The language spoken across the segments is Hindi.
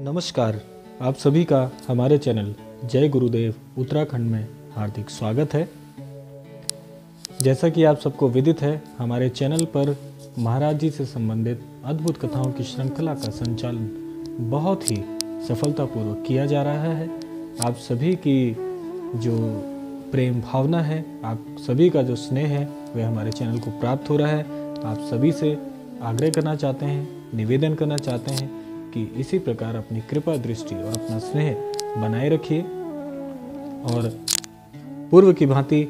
नमस्कार, आप सभी का हमारे चैनल जय गुरुदेव उत्तराखंड में हार्दिक स्वागत है। जैसा कि आप सबको विदित है, हमारे चैनल पर महाराज जी से संबंधित अद्भुत कथाओं की श्रृंखला का संचालन बहुत ही सफलतापूर्वक किया जा रहा है। आप सभी की जो प्रेम भावना है, आप सभी का जो स्नेह है, वह हमारे चैनल को प्राप्त हो रहा है। आप सभी से आग्रह करना चाहते हैं, निवेदन करना चाहते हैं कि इसी प्रकार अपनी कृपा, दृष्टि और अपना स्नेह बनाए रखिए। और पूर्व की भांति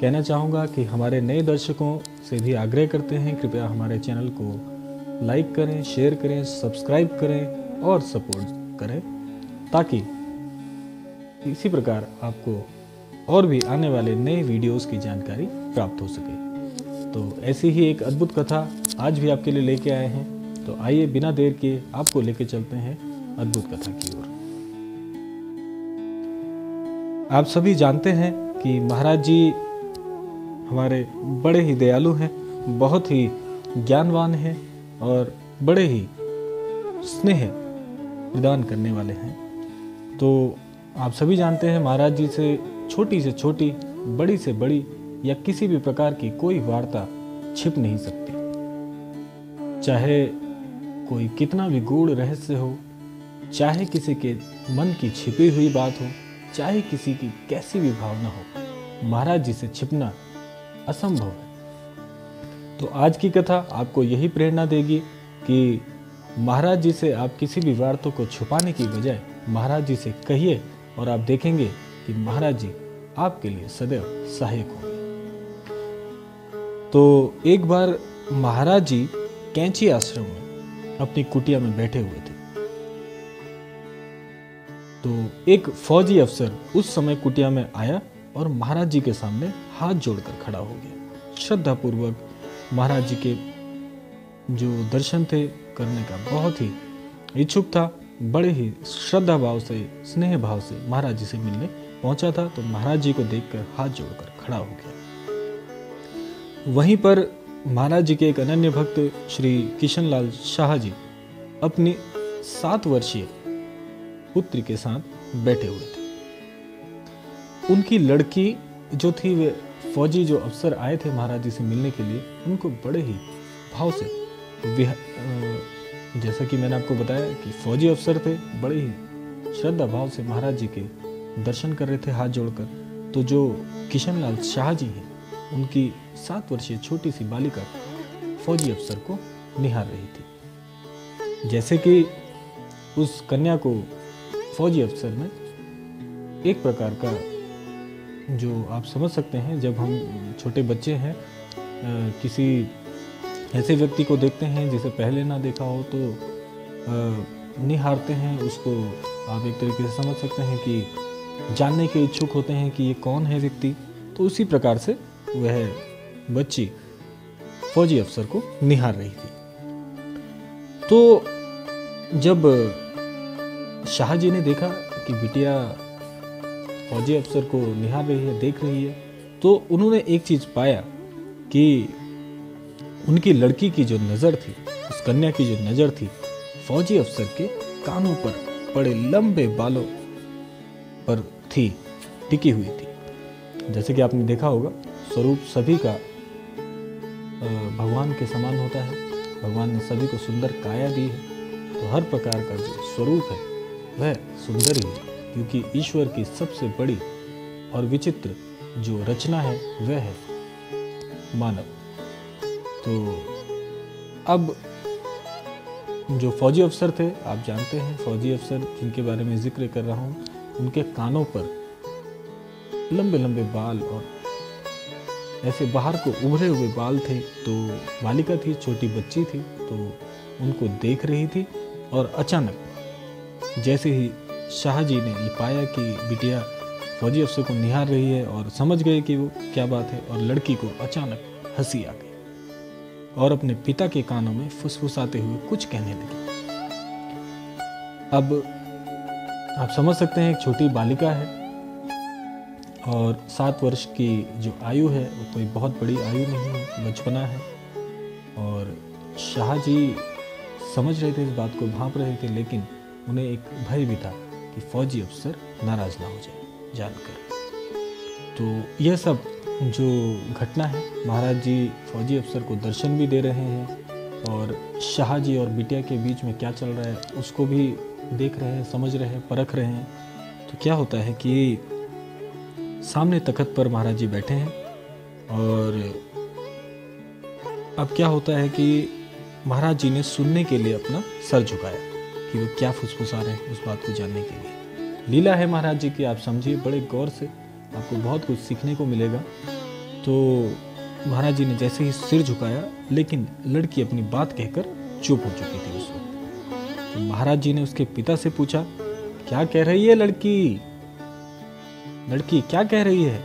कहना चाहूँगा कि हमारे नए दर्शकों से भी आग्रह करते हैं, कृपया हमारे चैनल को लाइक करें, शेयर करें, सब्सक्राइब करें और सपोर्ट करें, ताकि इसी प्रकार आपको और भी आने वाले नए वीडियोस की जानकारी प्राप्त हो सके। तो ऐसी ही एक अद्भुत कथा आज भी आपके लिए लेके आए हैं। तो आइए बिना देर के आपको लेके चलते हैं अद्भुत कथा की ओर। आप सभी जानते हैं कि महाराज जी हमारे बड़े ही दयालु हैं, बहुत ही ज्ञानवान हैं और बड़े ही स्नेह प्रदान करने वाले हैं। तो आप सभी जानते हैं महाराज जी से छोटी से छोटी, बड़ी से बड़ी या किसी भी प्रकार की कोई वार्ता छिप नहीं सकती। चाहे कोई कितना भी गूढ़ रहस्य हो, चाहे किसी के मन की छिपी हुई बात हो, चाहे किसी की कैसी भी भावना हो, महाराज जी से छिपना असंभव है। तो आज की कथा आपको यही प्रेरणा देगी कि महाराज जी से आप किसी भी वार्ता को छुपाने की बजाय महाराज जी से कहिए और आप देखेंगे कि महाराज जी आपके लिए सदैव सहायक होंगे। तो एक बार महाराज जी कैंची आश्रम में अपनी कुटिया में बैठे हुए थे। तो एक फौजी अफसर उस समय कुटिया में आया और महाराज जी के सामने हाथ जोड़कर खड़ा हो गया। श्रद्धा पूर्वक महाराज जी के जो दर्शन थे करने का बहुत ही इच्छुक था, बड़े ही श्रद्धा भाव से स्नेह भाव से महाराज जी से मिलने पहुँचा था। तो महाराज जी को देखकर हाथ जोड़कर खड़ा हो गया। वहीं पर महाराज जी के एक अनन्य भक्त श्री किशनलाल शाह जी अपनी सात वर्षीय पुत्री के साथ बैठे हुए थे। उनकी लड़की जो थी, वे फौजी जो अफसर आए थे महाराज जी से मिलने के लिए, उनको बड़े ही भाव से जैसा कि मैंने आपको बताया कि फौजी अफसर थे, बड़े ही श्रद्धा भाव से महाराज जी के दर्शन कर रहे थे हाथ जोड़कर। तो जो किशनलाल शाह जी हैं, उनकी सात वर्षीय छोटी सी बालिका फौजी अफसर को निहार रही थी। जैसे कि उस कन्या को फौजी अफसर में एक प्रकार का जो आप समझ सकते हैं, जब हम छोटे बच्चे हैं किसी ऐसे व्यक्ति को देखते हैं जिसे पहले ना देखा हो तो निहारते हैं, उसको आप एक तरीके से समझ सकते हैं कि जानने के इच्छुक होते हैं कि ये कौन है व्यक्ति। तो उसी प्रकार से वह बच्ची फौजी अफसर को निहार रही थी। तो जब शाह जी ने देखा कि बिटिया फौजी अफसर को निहार रही है, देख रही है तो उन्होंने एक चीज़ पाया कि उनकी लड़की की जो नज़र थी, उस कन्या की जो नज़र थी, फौजी अफसर के कानों पर पड़े लंबे बालों पर थी, टिकी हुई थी। जैसे कि आपने देखा होगा, स्वरूप सभी का भगवान के समान होता है। भगवान ने सभी को सुंदर काया दी है। तो हर प्रकार का जो स्वरूप है, वह सुंदर ही है, क्योंकि ईश्वर की सबसे बड़ी और विचित्र जो रचना है, वह है मानव। तो अब जो फौजी अफसर थे, आप जानते हैं, फौजी अफसर जिनके बारे में ज़िक्र कर रहा हूँ, उनके कानों पर लंबे लंबे बाल और ऐसे बाहर को उभरे हुए बाल थे तो बालिका थी, छोटी बच्ची थी तो उनको देख रही थी और अचानक जैसे ही शाहजी ने ये पाया कि बिटिया फौजी अफसर को निहार रही है और समझ गए कि वो क्या बात है और लड़की को अचानक हँसी आ गई और अपने पिता के कानों में फुसफुसाते हुए कुछ कहने लगी। अब आप समझ सकते हैं एक छोटी बालिका है और सात वर्ष की जो आयु है, वो कोई बहुत बड़ी आयु नहीं है, बचपना है। और शाह जी समझ रहे थे इस बात को, भाप रहे थे, लेकिन उन्हें एक भय भी था कि फौजी अफसर नाराज़ ना हो जाए, जानकर। तो यह सब जो घटना है, महाराज जी फौजी अफसर को दर्शन भी दे रहे हैं और शाह जी और बिटिया के बीच में क्या चल रहा है, उसको भी देख रहे हैं, समझ रहे हैं, परख रहे हैं। तो क्या होता है कि सामने तखत पर महाराज जी बैठे हैं और अब क्या होता है कि महाराज जी ने सुनने के लिए अपना सर झुकाया कि वो क्या फुसफुसा रहे हैं उस बात को जानने के लिए। लीला है महाराज जी की, आप समझिए, बड़े गौर से आपको बहुत कुछ सीखने को मिलेगा। तो महाराज जी ने जैसे ही सिर झुकाया, लेकिन लड़की अपनी बात कहकर चुप हो चुकी थी उस वक्त। तो महाराज जी ने उसके पिता से पूछा, क्या कह रही है लड़की? लड़की क्या कह रही है?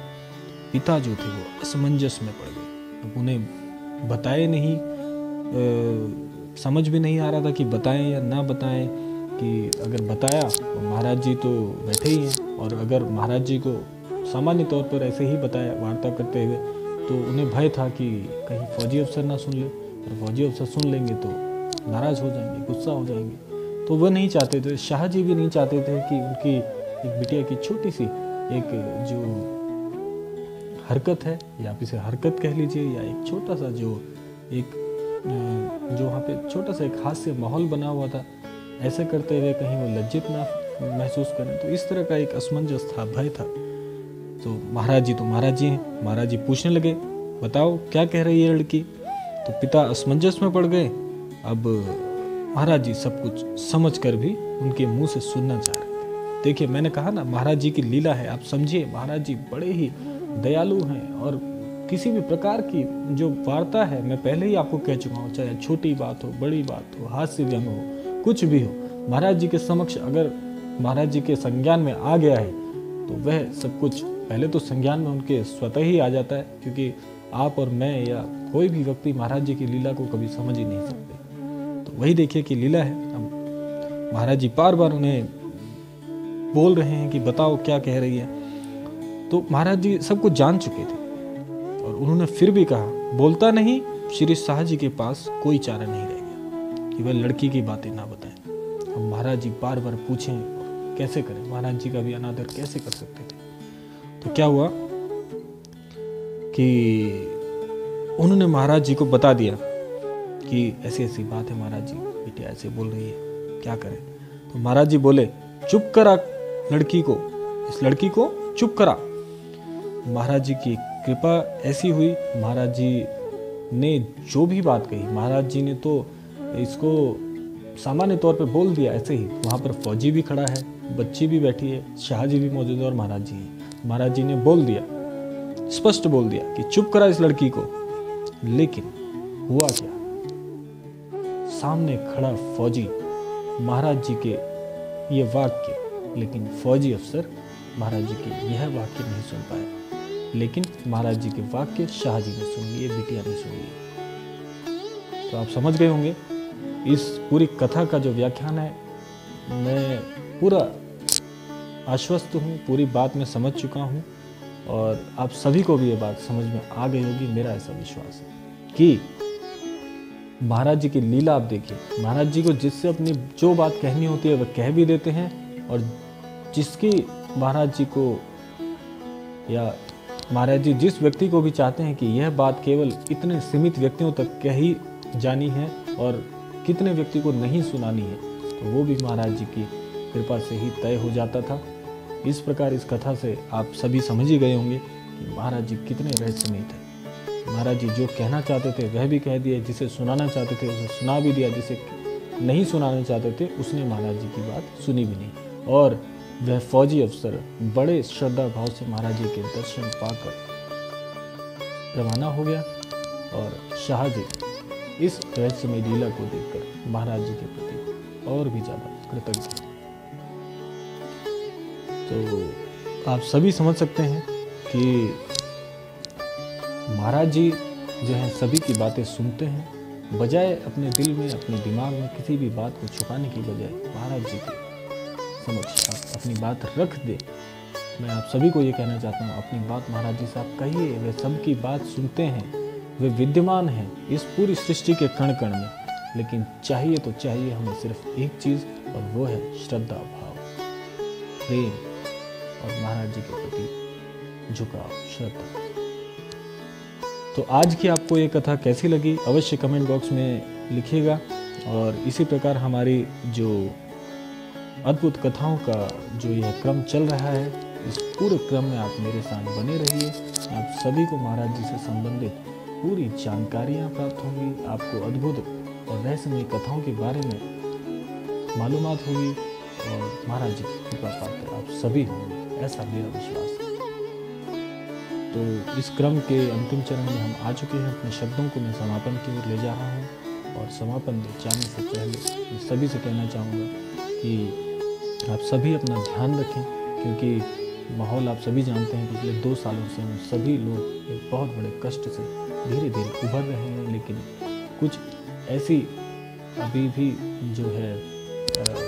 पिता जो थे वो असमंजस में पड़ गए। अब उन्हें बताए नहीं आ, समझ भी नहीं आ रहा था कि बताएँ या ना बताएँ कि अगर बताया तो महाराज जी तो बैठे ही हैं और अगर महाराज जी को सामान्य तौर पर ऐसे ही बताया वार्ता करते हुए तो उन्हें भय था कि कहीं फौजी अफसर ना सुन ले। और फौजी अफसर सुन लेंगे तो नाराज़ हो जाएँगे गुस्सा हो जाएँगे। तो वह नहीं चाहते थे शाह जी भी नहीं चाहते थे कि उनकी एक बिटिया की छोटी सी एक जो हरकत है, या आप इसे हरकत कह लीजिए, या एक छोटा सा जो, एक जो वहाँ पे छोटा सा एक हास्य माहौल बना हुआ था, ऐसे करते हुए कहीं वो लज्जित ना महसूस करें तो इस तरह का एक असमंजस था, भय था। तो महाराज जी तो महाराज जी हैं, महाराज जी पूछने लगे, बताओ, क्या कह रही है लड़की? तो पिता असमंजस में पड़ गए। अब महाराज जी सब कुछ समझ कर भी उनके मुँह से सुनना चाह रहे थे देखिए, मैंने कहा ना, महाराज जी की लीला है, आप समझिए, महाराज जी बड़े ही दयालु हैं और किसी भी प्रकार की जो वार्ता है, मैं पहले ही आपको कह चुका हूँ, चाहे छोटी बात हो, बड़ी बात हो हास्य व्यंग हो, कुछ भी हो, महाराज जी के समक्ष अगर महाराज जी के संज्ञान में आ गया है तो वह सब कुछ पहले तो संज्ञान में उनके स्वतः ही आ जाता है, क्योंकि आप और मैं या कोई भी व्यक्ति महाराज जी की लीला को कभी समझ ही नहीं सकते। तो वही देखिए कि लीला है अब महाराज जी बार बार उन्हें बोल रहे हैं कि बताओ क्या कह रही है। तो महाराज जी सब कुछ जान चुके थे। और उन्होंने फिर भी कहा, बोलता नहीं, श्री शाह जी के पास कोई चारा नहीं रह गया, कि वह लड़की की बातें ना बताएँ। अब महाराज जी बार बार पूछें, कैसे करें? महाराज जी का भी अनादर कैसे कर सकते थे? तो क्या हुआ कि उन्होंने महाराज जी को बता दिया कि ऐसी ऐसी बात है, महाराज जी, बेटी ऐसे बोल रही है, क्या करें? तो महाराज जी बोले, चुप करा लड़की को, इस लड़की को चुप करा। महाराज जी की कृपा ऐसी हुई। महाराज जी ने जो भी बात कही, महाराज जी ने तो इसको सामान्य तौर पे बोल दिया, ऐसे ही। वहाँ पर फौजी भी खड़ा है, बच्ची भी बैठी है, शाहजी भी मौजूद है और महाराज जी महाराज जी ने बोल दिया, स्पष्ट बोल दिया कि चुप करा इस लड़की को। लेकिन हुआ क्या? सामने खड़ा फौजी, महाराज जी के ये वाक्य लेकिन फौजी अफसर महाराज जी के यह वाक्य नहीं सुन पाए। लेकिन महाराज जी के वाक्य शाहजी ने सुन लिए, बिटिया ने सुन लिए। तो आप समझ गए होंगे, इस पूरी कथा का जो व्याख्यान है, मैं पूरा आश्वस्त हूँ, पूरी बात मैं समझ चुका हूँ, और आप सभी को भी ये बात समझ में आ गई होगी, मेरा ऐसा विश्वास है कि महाराज जी की लीला आप देखिए। महाराज जी को जिससे अपनी जो बात कहनी होती है, वह कह भी देते हैं, और जिसकी महाराज जी को या महाराज जी जिस व्यक्ति को भी चाहते हैं कि यह बात केवल इतने सीमित व्यक्तियों तक कही जानी है और कितने व्यक्ति को नहीं सुनानी है तो वो भी महाराज जी की कृपा से ही तय हो जाता था। इस प्रकार इस कथा से आप सभी समझ ही गए होंगे कि महाराज जी कितने रहस्यमय थे। महाराज जी जो कहना चाहते थे, वह भी कह दिए, जिसे सुनाना चाहते थे, उसे सुना भी दिया, जिसे नहीं सुनाना चाहते थे, उसने महाराज जी की बात सुनी भी नहीं। और वह फौजी अफसर बड़े श्रद्धा भाव से महाराज जी के दर्शन पाकर रवाना हो गया और शाह जी इस रहस्यमय लीला को देखकर महाराज जी के प्रति और भी ज़्यादा कृतज्ञ तो आप सभी समझ सकते हैं कि महाराज जी जो है सभी की बातें सुनते हैं, बजाय अपने दिल में, अपने दिमाग में किसी भी बात को छुपाने की बजाय महाराज जी की समक्ष आप अपनी बात रख दे। मैं आप सभी को ये कहना चाहता हूँ, अपनी बात महाराज जी साहब कहिए, वे सबकी बात सुनते हैं, वे विद्यमान हैं इस पूरी सृष्टि के कण कण में। लेकिन चाहिए तो चाहिए हमें सिर्फ़ एक चीज़, और वो है श्रद्धा भाव। प्रेम और महाराज जी के प्रति झुकाव, श्रद्धा। तो आज की आपको ये कथा कैसी लगी, अवश्य कमेंट बॉक्स में लिखिएगा, और इसी प्रकार हमारी जो अद्भुत कथाओं का जो यह क्रम चल रहा है, इस पूरे क्रम में आप मेरे साथ बने रहिए। आप सभी को महाराज जी से संबंधित पूरी जानकारियाँ प्राप्त होंगी। आपको अद्भुत और रहस्यमय कथाओं के बारे में मालूम होगी और महाराज जी की कृपा पाकर आप सभी होंगे, ऐसा मेरा विश्वास है। तो इस क्रम के अंतिम चरण में हम आ चुके हैं। अपने शब्दों को मैं समापन की ओर ले जा रहा हूँ और समापन जाने से पहले मैं सभी से कहना चाहूँगा कि आप सभी अपना ध्यान रखें, क्योंकि माहौल आप सभी जानते हैं, पिछले दो सालों से हम सभी लोग एक बहुत बड़े कष्ट से धीरे धीरे उभर रहे हैं, लेकिन कुछ ऐसी अभी भी जो है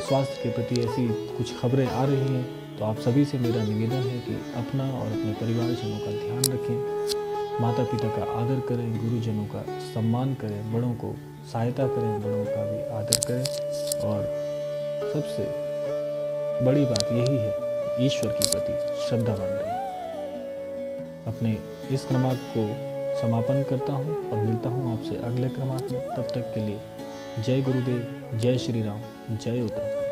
स्वास्थ्य के प्रति ऐसी कुछ खबरें आ रही हैं तो आप सभी से मेरा निवेदन है कि अपना और अपने परिवारजनों का ध्यान रखें। माता पिता का आदर करें, गुरुजनों का सम्मान करें, बड़ों को सहायता करें, बड़ों का भी आदर करें, और सबसे बड़ी बात यही है, ईश्वर के प्रति श्रद्धा बन रहे अपने इस क्रमांक को समापन करता हूँ और मिलता हूँ आपसे अगले क्रमांक में। तब तक के लिए जय गुरुदेव, जय श्री राम जय उत्तराखंड